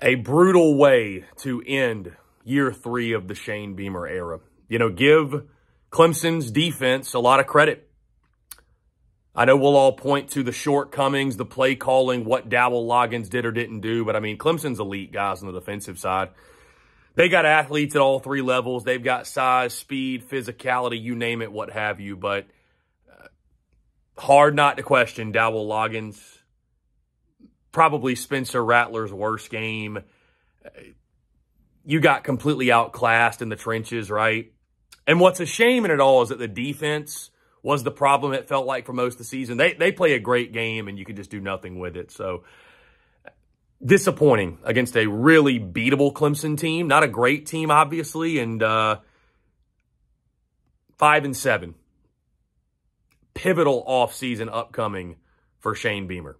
a brutal way to end year three of the Shane Beamer era. You know, give Clemson's defense a lot of credit. I know we'll all point to the shortcomings, the play calling, what Dowell Loggins did or didn't do, but I mean, Clemson's elite guys on the defensive side. They got athletes at all three levels. They've got size, speed, physicality, you name it, what have you. But uh, hard not to question Dowell Loggins. Probably Spencer Rattler's worst game. You got completely outclassed in the trenches, right? And what's a shame in it all is that the defense was the problem it felt like for most of the season. They they play a great game and you can just do nothing with it. So disappointing against a really beatable Clemson team. Not a great team, obviously, and uh, five and seven. Pivotal offseason upcoming for Shane Beamer.